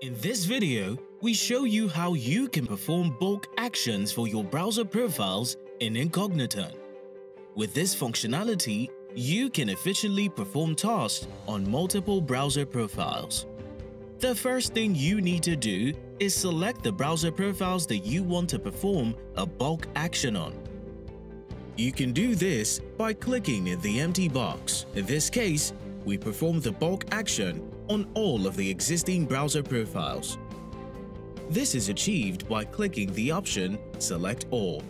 In this video, we show you how you can perform bulk actions for your browser profiles in Incogniton. With this functionality, you can efficiently perform tasks on multiple browser profiles. The first thing you need to do is select the browser profiles that you want to perform a bulk action on. You can do this by clicking the empty box. In this case, we perform the bulk action on all of the existing browser profiles. This is achieved by clicking the option Select All.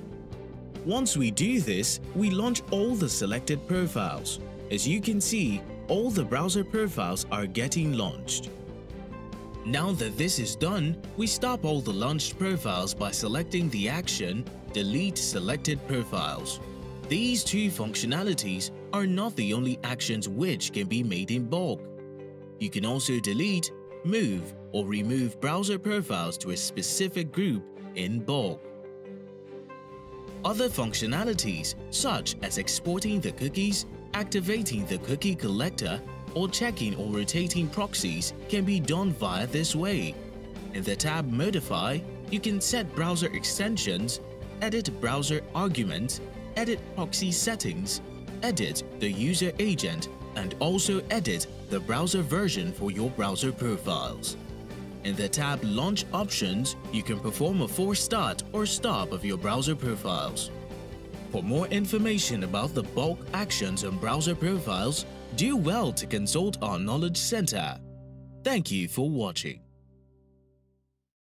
Once we do this, we launch all the selected profiles. As you can see, all the browser profiles are getting launched. Now that this is done, we stop all the launched profiles by selecting the action Delete Selected Profiles. These two functionalities are not the only actions which can be made in bulk. You can also delete, move, or remove browser profiles to a specific group in bulk. Other functionalities, such as exporting the cookies, activating the cookie collector, or checking or rotating proxies can be done via this way. In the tab Modify, you can set browser extensions, edit browser arguments, edit proxy settings, edit the user agent, and also edit the browser version for your browser profiles. In the tab Launch Options, you can perform a force start or stop of your browser profiles. For more information about the bulk actions on browser profiles, do well to consult our Knowledge Center. Thank you for watching.